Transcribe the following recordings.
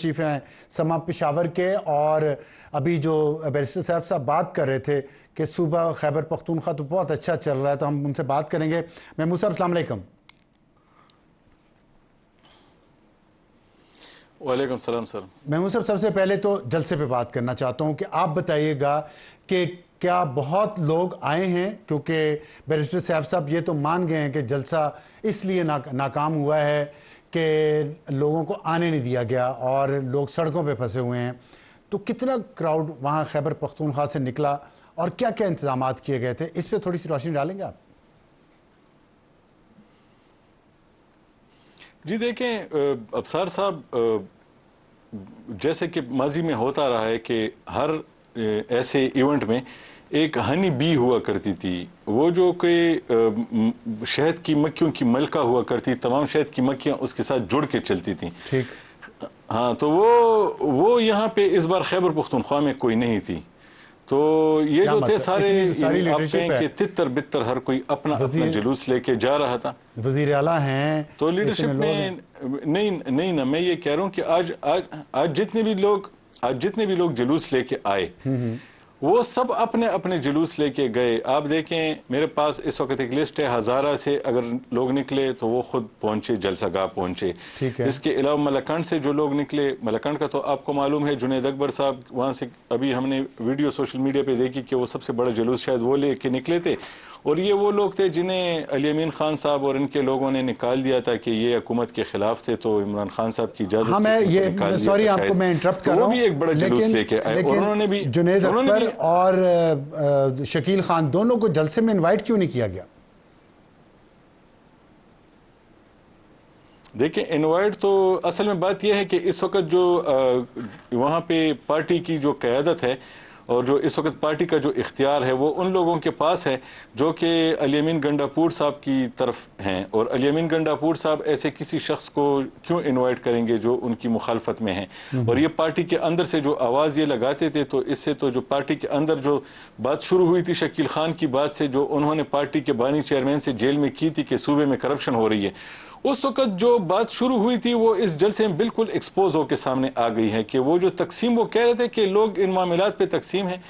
Chief हैं समा पिशावर के और अभी जो बैरिस्टर साहब साहब बात कर रहे थे कि सूबा खैबर पख्तूनख्वा तो बहुत अच्छा चल रहा है तो हम उनसे बात करेंगे। महमूद साहब अलैक्म वालेकुम। सलाम सर। महमूद साहब सबसे पहले तो जलसे पे बात करना चाहता हूँ कि आप बताइएगा कि क्या बहुत लोग आए हैं क्योंकि बैरिस्टर साहब साहब ये तो मान गए हैं कि जलसा इसलिए ना, नाकाम हुआ है कि लोगों को आने नहीं दिया गया और लोग सड़कों पे फंसे हुए हैं। तो कितना क्राउड वहाँ खैबर पख्तूनख्वा से निकला और क्या क्या इंतज़ाम किए गए थे? इस पर थोड़ी सी रोशनी डालेंगे आप। जी, देखें अफसार साहब जैसे कि माजी में होता रहा है कि हर ऐसे इवेंट में एक हनी बी हुआ करती थी। वो जो कि शहद की मक्खियों की मलका हुआ करती तमाम शहद की मक्खियाँ उसके साथ जुड़ के चलती थी। ठीक। हाँ तो वो वो यहाँ पे इस बार खैबर पुख्तनख्वा में कोई नहीं थी। तो ये जो थे मतलब? सारे सारी तितर बितर हर कोई अपना अपना जुलूस लेके जा रहा था। वज़ीर आला हैं तो लीडरशिप ने नहीं नहीं ना मैं ये कह रहा हूँ कि आज आज आज जितने भी लोग आज जितने भी लोग जुलूस लेके आए हम्म, हम्म। वो सब अपने अपने जुलूस लेके गए। आप देखें मेरे पास इस वक्त एक लिस्ट है हजारा से अगर लोग निकले तो वो खुद पहुँचे जलसगाह पहुँचे। इसके अलावा मलकंड से जो लोग निकले मलकंड का तो आपको मालूम है जुनेद अकबर साहब वहाँ से अभी हमने वीडियो सोशल मीडिया पे देखी कि वो सबसे बड़ा जुलूस शायद वो लेके निकले थे। और ये वो लोग थे जिन्हें अली अमीन खान साहब और इनके लोगों ने निकाल दिया था कि ये हुकूमत के खिलाफ थे तो इमरान खान साहब की इजाज़त हाँ, मैं ये सॉरी आपको मैं इंटरप्ट कर तो रहा हूँ एक बड़ा जुलूस लेके आए उन्होंने भी जुनेद अकबर और शकील खान दोनों को जलसे में इन्वाइट क्यों नहीं किया गया? देखिए इनवाइट तो असल में बात यह है कि इस वक्त जो वहाँ पे पार्टी की जो क्यादत है और जो इस वक्त पार्टी का जो इख्तियार है वो उन लोगों के पास है जो कि अलीमीन गंडापुर साहब की तरफ़ हैं। और अलीमीन गंडापुर साहब ऐसे किसी शख्स को क्यों इन्वाइट करेंगे जो उनकी मुखालफत में हैं? और ये पार्टी के अंदर से जो आवाज़ ये लगाते थे तो इससे तो जो पार्टी के अंदर जो बात शुरू हुई थी शकील खान की बात से जो उन्होंने पार्टी के बानी चेयरमैन से जेल में की थी कि सूबे में करप्शन हो रही है उस वक्त जो बात शुरू हुई थी, वो इस जलसे में बिल्कुल एक्सपोज होकर सामने आ गई है कि वो जो तकसीम, वो कह रहे थे कि लोग इन मामला पे तकसीम है।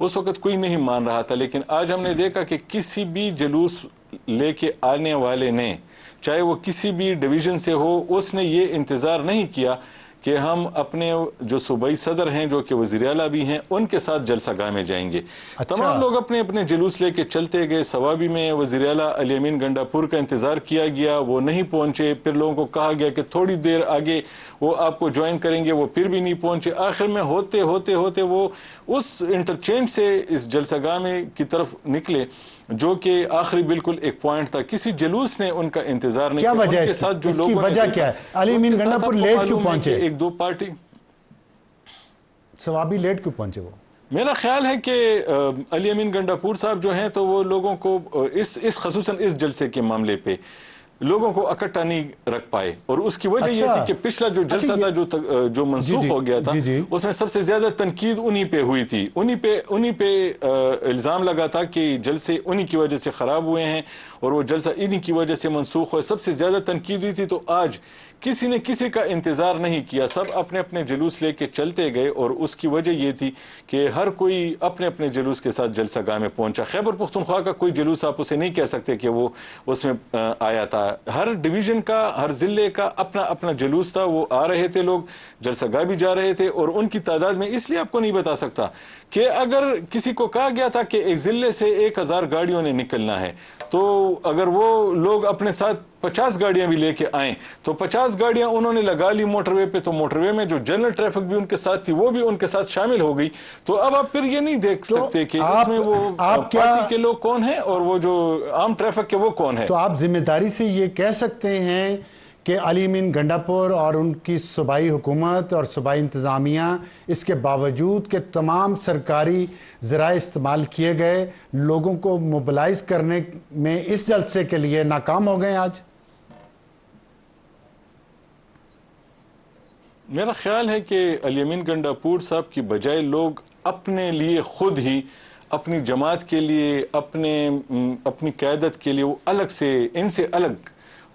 उस वक्त कोई नहीं मान रहा था, लेकिन आज हमने देखा कि किसी भी जुलूस लेके आने वाले ने, चाहे वो किसी भी डिवीज़न से हो, उसने ये इंतज़ार नहीं किया कि हम अपने जो सूबाई सदर हैं जो कि वज़ीर अला भी हैं उनके साथ जलसागाह में जाएँगे। अच्छा। तमाम लोग अपने अपने जुलूस लेके चलते गए। सवाबी में वज़ीर अला अली अमीन गंडापुर का इंतज़ार किया गया वो नहीं पहुँचे। फिर लोगों को कहा गया कि थोड़ी देर आगे वो आपको ज्वाइन करेंगे वो फिर भी नहीं पहुँचे। आखिर में होते होते होते वो उस इंटरचेंज से इस जलसागाह में की तरफ़ निकले जो कि आखिरी बिल्कुल एक पॉइंट था। किसी जुलूस ने उनका इंतज़ार नहीं किया वजह जो लोग वजह क्या है? अली अमीन गंडापुर लेट क्यों पहुँचे? एक दो पार्टी। सवाबी लेट क्यों पहुँचे वो? मेरा ख्याल है कि अली अमीन गंडापुर साहब जो हैं तो वो लोगों को इस इस खसूस इस जलसे के मामले पे लोगों को इकट्ठा नहीं रख पाए। और उसकी वजह अच्छा, यह थी कि पिछला जो जलसा अच्छा, था जो तक, जो मनसूख हो गया था जी जी, उसमें सबसे ज़्यादा तनकीद उन्हीं पे हुई थी। उन्हीं पे उन्हीं पे इल्ज़ाम लगा था कि जलसे उन्हीं की वजह से खराब हुए हैं और वो जलसा इन्हीं की वजह से मनसूख हुआ। सबसे ज़्यादा तनकीद हुई थी तो आज किसी ने किसी का इंतज़ार नहीं किया। सब अपने अपने जुलूस लेके चलते गए और उसकी वजह यह थी कि हर कोई अपने अपने जुलूस के साथ जलसा गाह में पहुँचा। खैबर पुख्तनख्वा का कोई जुलूस आप उसे नहीं कह सकते कि वो उसमें आया था। हर डिवीज़न का, हर ज़िले का अपना अपना जुलूस था, वो आ रहे थे लोग जलसगाह भी जा रहे थे और उनकी तादाद में इसलिए आपको नहीं बता सकता कि अगर किसी को कहा गया था कि एक ज़िले से एक हज़ार गाड़ियों ने निकलना है तो अगर वो लोग अपने साथ पचास गाड़ियाँ भी लेके आए तो पचास गाड़ियाँ उन्होंने लगा ली मोटरवे पे तो मोटरवे में जो जनरल ट्रैफ़िक भी उनके साथ थी वो भी उनके साथ शामिल हो गई। तो अब आप फिर ये नहीं देख तो सकते कि आप, इसमें वो आप क्या के लोग कौन है और वो जो आम ट्रैफ़िक के वो कौन है? तो आप ज़िम्मेदारी से ये कह सकते हैं कि अलीमिन गंडापुर और उनकी सूबाई हुकूमत और सूबाई इंतज़ामिया इसके बावजूद के तमाम सरकारी ज़रा इस्तेमाल किए गए, लोगों को मोबलाइज करने में इस जलसे के लिए नाकाम हो गए आज। मेरा ख्याल है कि अलीमिन गंडापुर साहब की बजाय लोग अपने लिए खुद ही, अपनी जमात के लिए, अपने, अपनी क्यादत के लिए वो अलग से, इनसे अलग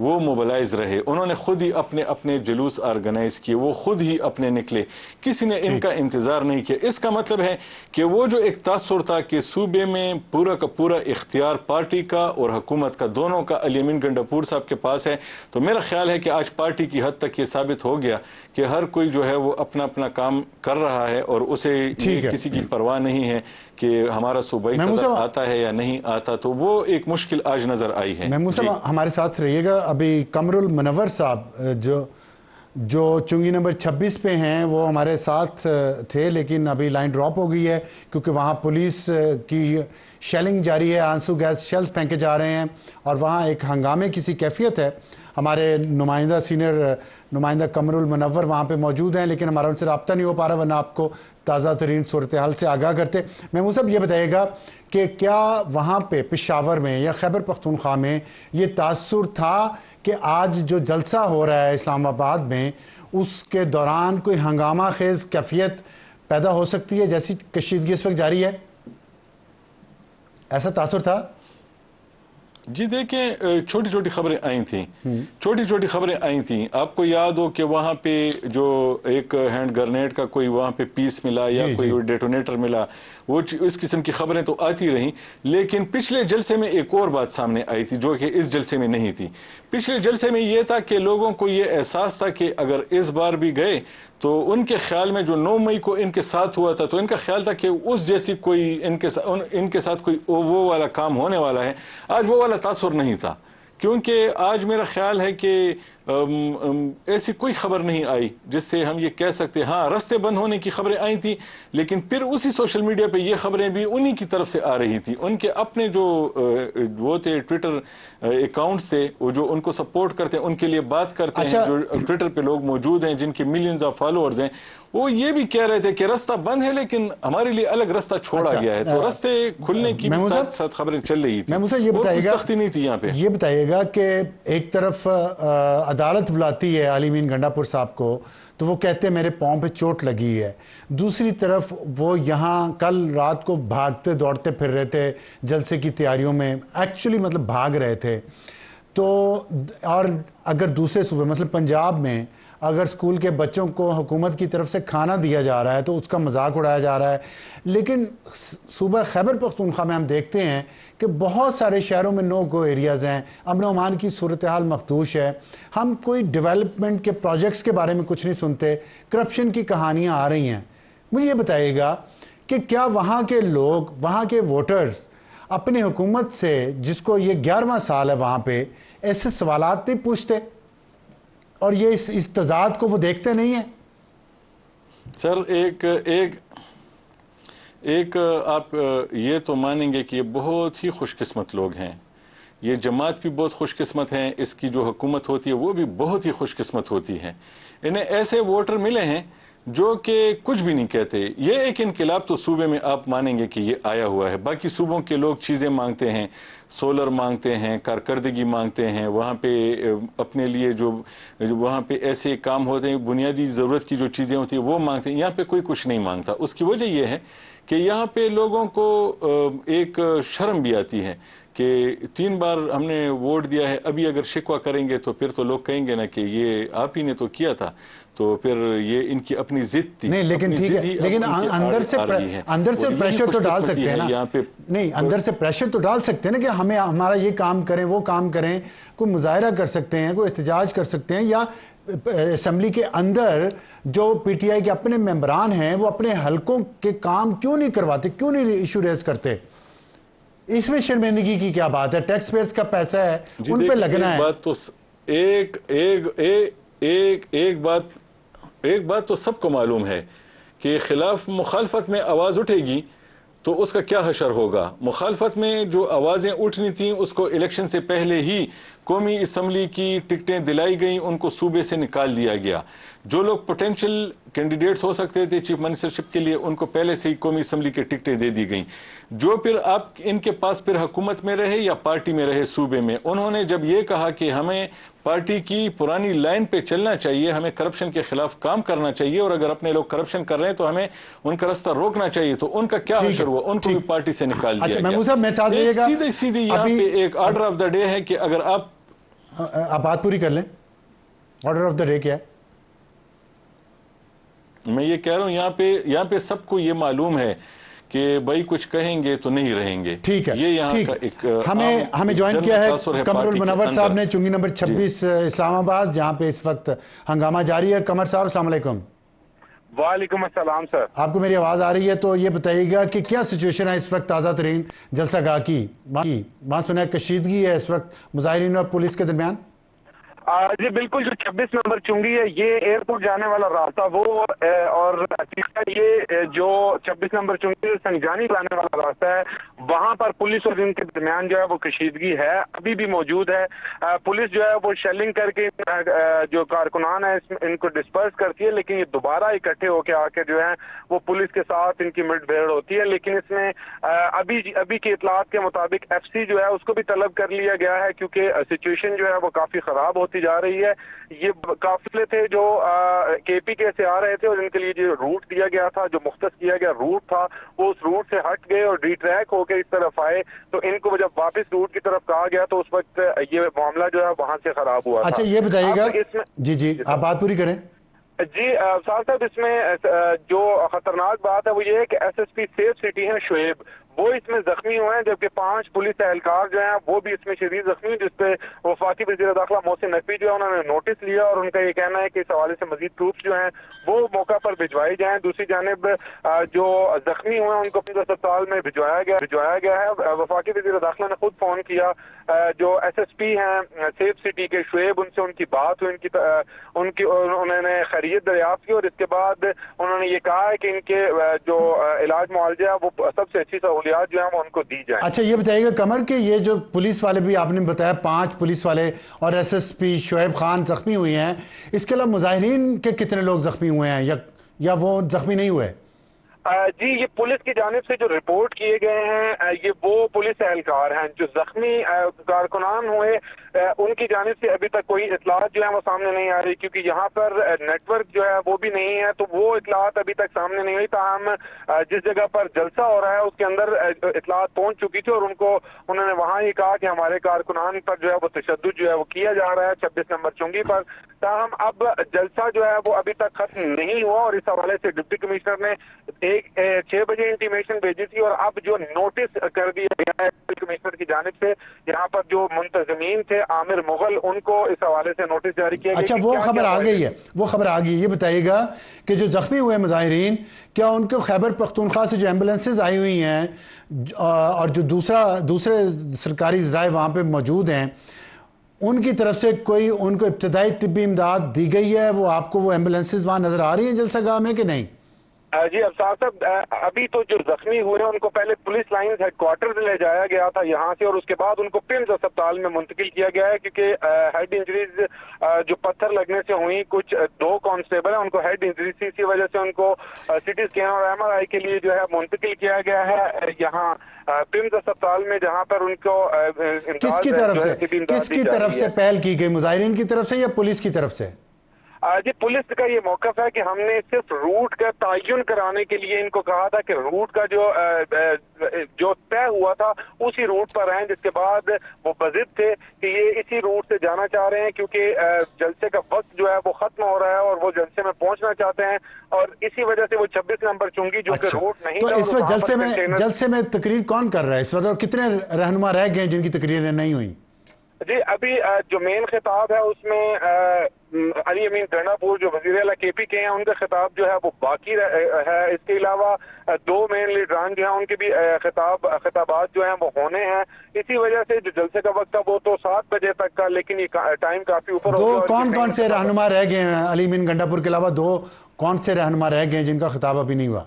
वो मोबलाइज रहे। उन्होंने खुद ही अपने अपने जुलूस ऑर्गेनाइज किए। वो खुद ही अपने निकले। किसी ने इनका इंतज़ार नहीं किया। इसका मतलब है कि वो जो एक तासुर था कि सूबे में पूरा का पूरा इख्तियार पार्टी का और हुकूमत का दोनों का अलीमिन गंडापुर साहब के पास है। तो मेरा ख्याल है कि आज पार्टी की हद तक ये साबित हो गया कि हर कोई जो है वो अपना अपना काम कर रहा है और उसे किसी की परवाह नहीं है। कि हमारा सूबाई सदर आता है या नहीं आता तो वो एक मुश्किल आज नज़र आई है। महमूद साहब हमारे साथ रहिएगा। अभी कमरुल मनवर साहब जो जो चुंगी नंबर 26 पे हैं वो हमारे साथ थे लेकिन अभी लाइन ड्रॉप हो गई है क्योंकि वहाँ पुलिस की शेलिंग जारी है आँसू गैस शेल्स फेंके जा रहे हैं और वहाँ एक हंगामे की सी कैफियत है। हमारे नुमाइंदा सीनियर, नुमाइंदा कमरुल मनवर वहाँ पे मौजूद हैं, लेकिन हमारा उनसे रबता नहीं हो पा रहा, वरना आपको ताज़ा तरीन सूरत हाल से आगाह करते महमूद साहब, ये बताइएगा कि क्या वहाँ पे पिशावर में या खैबर पख्तूनख्वा में ये तासर था कि आज जो जलसा हो रहा है इस्लामाबाद में, उसके दौरान कोई हंगामा खेज कैफियत पैदा हो सकती है, जैसी कशीदगी इस वक्त जारी है? ऐसा तासर था? जी देखें छोटी छोटी खबरें आई थी। छोटी छोटी खबरें आई थी। आपको याद हो कि वहाँ पे जो एक हैंड ग्रेनेड का कोई वहाँ पे पीस मिला या जी, कोई डेटोनेटर मिला वो इस किस्म की खबरें तो आती रहीं लेकिन पिछले जलसे में एक और बात सामने आई थी जो कि इस जलसे में नहीं थी। पिछले जलसे में यह था कि लोगों को यह एहसास था कि अगर इस बार भी गए तो उनके ख्याल में जो 9 मई को इनके साथ हुआ था तो इनका ख्याल था कि उस जैसी कोई इनके साथ उन, इनके साथ कोई वो वाला काम होने वाला है। आज वो वाला तासुर नहीं था क्योंकि आज मेरा ख्याल है कि ऐसी कोई खबर नहीं आई जिससे हम ये कह सकते हाँ रास्ते बंद होने की खबरें आई थी लेकिन फिर उसी सोशल मीडिया पे ये खबरें भी उन्हीं की तरफ़ से आ रही थी। उनके अपने जो वो थे ट्विटर अकाउंट्स थे वो जो उनको सपोर्ट करते हैं उनके लिए बात करते अच्छा। हैं जो ट्विटर पे लोग मौजूद हैं जिनके मिलियंस ऑफ़ फॉलोअर्स हैं वो ये भी कह रहे थे कि रास्ता बंद है लेकिन हमारे लिए अलग रास्ता छोड़ा अच्छा, गया है। तो रास्ते खुलने की साथ साथ खबरें चल रही थी। ये बताइएगा सख्ती नहीं थी यहाँ पे। ये बताइएगा कि एक तरफ़ अदालत बुलाती है आलिमीन गंडापुर साहब को तो वो कहते हैं, मेरे पाँव पे चोट लगी है। दूसरी तरफ़ वो यहाँ कल रात को भागते दौड़ते फिर रहे थे, जलसे की तैयारियों में एक्चुअली मतलब भाग रहे थे। तो और अगर दूसरे सूबे मतलब पंजाब में अगर स्कूल के बच्चों को हुकूमत की तरफ़ से खाना दिया जा रहा है तो उसका मज़ाक उड़ाया जा रहा है। लेकिन सुबह खैबर पख्तूनख्वा में हम देखते हैं कि बहुत सारे शहरों में नो गो एरियाज़ हैं। अमन अमान की सूरत हाल मखदूश है। हम कोई डेवलपमेंट के प्रोजेक्ट्स के बारे में कुछ नहीं सुनते। करप्शन की कहानियाँ आ रही हैं। मुझे ये बताइएगा कि क्या वहाँ के लोग, वहाँ के वोटर्स अपनी हुकूमत से, जिसको ये ग्यारहवा साल है वहाँ पे, ऐसे सवाल नहीं पूछते? और ये इस इस तजाद को वो देखते नहीं है? सर, एक एक एक, आप, ये तो मानेंगे कि ये बहुत ही खुशकिस्मत लोग हैं। ये जमात भी बहुत खुशकिस्मत हैं, इसकी जो हुकूमत होती है, वो भी बहुत ही खुशकिस्मत होती है। इन्हें ऐसे वोटर मिले हैं जो कि कुछ भी नहीं कहते। ये एक इनकलाब तो सूबे में आप मानेंगे कि ये आया हुआ है। बाकी सूबों के लोग चीज़ें मांगते हैं सोलर मांगते हैं कारकर्दगी मांगते हैं वहाँ पे अपने लिए जो, जो वहाँ पे ऐसे काम होते हैं बुनियादी ज़रूरत की जो चीज़ें होती हैं वो मांगते हैं। यहाँ पे कोई कुछ नहीं माँगता। उसकी वजह यह है कि यहाँ पे लोगों को एक शर्म भी आती है। कि तीन बार हमने वोट दिया है अभी अगर शिकवा करेंगे तो फिर तो लोग कहेंगे ना कि ये आप ही ने तो किया था। तो फिर ये इनकी अपनी जिद थी नहीं लेकिन ठीक है लेकिन अंदर से अंदर से प्रेशर तो डाल सकते हैं ना। यहाँ पे नहीं अंदर से प्रेशर तो डाल सकते हैं ना कि हमें हमारा ये काम करें वो काम करें कोई मुजाहरा कर सकते हैं कोई एहतजाज कर सकते हैं या असम्बली के अंदर जो पीटीआई के अपने मेंबरान हैं वो अपने हलकों के काम क्यों नहीं करवाते क्यों नहीं इशू रेज करते? इसमें शर्मिंदगी की क्या बात है? टैक्स पेयर्स का पैसा है उन पे लगना है। बात तो एक एक एक एक एक बात एक बात तो सबको मालूम है कि खिलाफ मुखालफत में आवाज़ उठेगी तो उसका क्या हशर होगा? मुखालफत में जो आवाज़ें उठनी थी उसको इलेक्शन से पहले ही कौमी असम्बली की टिकटें दिलाई गई उनको सूबे से निकाल दिया गया। जो लोग पोटेंशियल कैंडिडेट्स हो सकते थे चीफ मिनिस्टरशिप के लिए उनको पहले से ही कौमी असम्बली की टिकटें दे दी गई। जो फिर आप इनके पास फिर हुकूमत में रहे या पार्टी में रहे सूबे में? उन्होंने जब ये कहा कि हमें पार्टी की पुरानी लाइन पे चलना चाहिए हमें करप्शन के खिलाफ काम करना चाहिए और अगर अपने लोग करप्शन कर रहे हैं तो हमें उनका रास्ता रोकना चाहिए तो उनका क्या असर हुआ? उनको भी पार्टी से निकाल दिया अच्छा, गया। सीधे सीधे यहाँ पे एक ऑर्डर ऑफ़ द डे है कि अगर आप आप बात पूरी कर लें। ऑर्डर ऑफ़ द डे क्या है? मैं ये कह रहा हूँ यहाँ पे यहाँ पे सबको ये मालूम है कि भाई कुछ कहेंगे तो नहीं रहेंगे। ठीक है ये यहाँ का है। एक हमें आम- हमें ज्वाइन किया है है कमरुल मुनवर साहब ने चुंगी नंबर 26 इस्लामाबाद जहाँ पे इस वक्त हंगामा जारी है। कमर साहब अस्सलाम वालेकुम असलम सर। आपको मेरी आवाज़ आ रही है तो ये बताइएगा कि क्या सिचुएशन है इस वक्त ताज़ा तरीन जलसा गाह की वहाँ सुना कशीदगी है इस वक्त मुजाहरीन और पुलिस के दरमियान। जी, बिल्कुल, जो 26 नंबर चुंगी है, ये एयरपोर्ट जाने वाला रास्ता वो और तीसरा ये जो 26 नंबर चुंगी से संगजानी लाने वाला रास्ता है, वहाँ पर पुलिस और इनके दरमियान जो है वो कशीदगी है, अभी भी मौजूद है। पुलिस जो है वो शेलिंग करके जो कारकुनान है इनको डिस्पर्स करती है, लेकिन ये दोबारा इकट्ठे होके आके जो है, वो पुलिस के साथ इनकी मुठभेड़ होती है, लेकिन इसमें अभी अभी की इतलात के मुताबिक एफसी जो है, उसको भी तलब कर लिया गया है, क्योंकि सिचुएशन जो है वो काफ़ी खराब होती जा रही है। ये काफिले थे जो केपी के से आ रहे थे और इनके लिए जो रूट दिया गया था जो मुख्त किया गया रूट था वो उस रूट से हट गए और रिट्रैक होकर इस तरफ़ आए। तो इनको जब वापस रूट की तरफ़ कहा गया तो उस वक्त ये मामला जो है वहाँ से खराब हुआ अच्छा ये बताइएगा। इसमें जी जी आप बात पूरी करें। जी साहब साहब इसमें जो खतरनाक बात है वो ये है कि एसएसपी सेफ़ सिटी है शुएब। वो इसमें जख्मी हुए हैं, जबकि पाँच पुलिस एहलकार जो हैं, वो भी इसमें शदीद जख्मी हैं जिसपे वफाकी वजी दाखिला मोहसिन नकवी जो है, उन्होंने नोटिस लिया और उनका ये कहना है कि इस हवाले से मजीद प्रूफ जो हैं, वो मौका पर भिजवाई जाए। दूसरी जानब जो जख्मी हुए हैं, उनको अपने अस्पताल में भिजवाया गया भिजवाया गया है। वफाकी वजी दाखिला ने खुद फ़ोन किया जो एस एस पी हैं, सेफ़ सिटी के शुएब, उनसे उनकी बात हुई, उनकी उनकी उन्होंने खैरियत दरियाफ्त की और इसके बाद उन्होंने ये कहा है कि इनके जो इलाज मुआवजा है, वो सबसे अच्छी सहूलियात जो है वो उनको दी जाए। अच्छा ये बताइएगा कमर के ये जो पुलिस वाले भी आपने बताया पाँच पुलिस वाले और S S P Shoaib Khan जख्मी हुए हैं इसके अलावा मुजाहरीन के कितने लोग जख्मी हुए हैं या या वो जख्मी नहीं हुए? जी ये पुलिस की जानब से जो रिपोर्ट किए गए हैं ये वो पुलिस एहलकार हैं जो जख्मी कारकुनान हुए उनकी जानब से अभी तक कोई इतलात जो है वो सामने नहीं आ रही, क्योंकि यहाँ पर नेटवर्क जो है वो भी नहीं है तो वो इतलात अभी तक सामने नहीं हुई। तहम जिस जगह पर जलसा हो रहा है, उसके अंदर इतलात पहुँच चुकी थी और उनको, उन्होंने वहाँ ही कहा कि हमारे कारकुनान पर जो है वो तशद जो है वो किया जा रहा है, छब्बीस नंबर चुंगी पर। ताहम, अब जलसा जो है वो अभी तक खत्म नहीं हुआ और इस हवाले से डिप्टी कमिश्नर ने एक छह बजे इंटीमेशन भेजी थी और अब जो नोटिस कर दिया गया है डिप्टी कमिश्नर की जानब से, यहाँ पर जो मुंतजमीन थे आमिर मुगल उनको इस हवाले से नोटिस जारी किया अच्छा कि वो खबर आ गई है। वो खबर आ गई है। ये बताइएगा कि जो जख्मी हुए मुजाहिरीन क्या उनको खैबर पख्तूनख्वा से जो एम्बुलेंसेज आई हुई हैं और जो दूसरा दूसरे सरकारी जराए वहाँ पे मौजूद हैं उनकी तरफ़ से कोई उनको इब्तदाई तिब्बी इमदाद दी गई है? वो आपको वो एम्बुलेंसेज वहाँ नज़र आ रही हैं जलसा गाह में कि नहीं? जी अफसार साहब अभी तो जो जख्मी हुए हैं उनको पहले पुलिस लाइन हेडक्वार्टर ले जाया गया था यहाँ से और उसके बाद उनको पिम्स अस्पताल में मुंतकिल किया गया है क्योंकि हेड इंजरीज जो पत्थर लगने से हुई कुछ दो कांस्टेबल है उनको हेड इंजरी थी इसी वजह से उनको सिटी स्कैन और एमआरआई के लिए जो है मुंतकिल किया गया है यहाँ पिम्स अस्पताल में जहाँ पर उनको किसकी तरफ़ से किसकी तरफ़ से पहल की गई मुजाहिरीन की तरफ़ से या पुलिस की तरफ़ से? जी पुलिस का ये मौकफ है कि हमने सिर्फ़ रूट का तयन कराने के लिए इनको कहा था कि रूट का जो जो तय हुआ था उसी रूट पर आए जिसके बाद वो बजिद थे कि ये इसी रूट से जाना चाह रहे हैं क्योंकि जलसे का वक्त जो है वो खत्म हो रहा है और वो जलसे में पहुँचना चाहते हैं और इसी वजह से वो 26 नंबर चुंगी जो कि अच्छा। रूट नहीं तो इस वक्त जलसे में जलसे में तकरीर कौन कर रहा है? इस वक्त और कितने रहनुमा रह गए जिनकी तकरीरें नहीं हुई? जी अभी जो मेन खिताब है उसमें अली अमीन गंडापुर जो वज़ीर अला के पी के हैं उनका खिताब जो है वो बाकी है। इसके अलावा दो मेन लीडरान जो है उनके भी खिताब खिताबात जो हैं वो होने हैं। इसी वजह से जो जलसे का वक्त था वो तो सात बजे तक का लेकिन ये का- टाइम काफ़ी ऊपर हो दो गया कौन कौन से रहनुमा रह गए हैं अली अमीन गंडापुर के अलावा दो कौन से रहनुमा रह गए हैं जिनका खिताब अभी नहीं हुआ?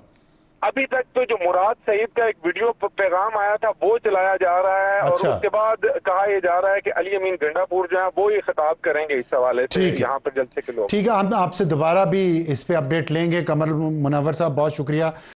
अभी तक तो जो मुराद सईद का एक वीडियो पैगाम आया था वो चलाया जा रहा है अच्छा। और उसके बाद कहा यह जा रहा है कि अली अमीन गंडापुर जो है वो ये खिताब करेंगे इस हवाले से यहाँ पर जलसे के लोग। ठीक है हम आपसे दोबारा भी इस पे अपडेट लेंगे। कमर मुनावर साहब बहुत शुक्रिया।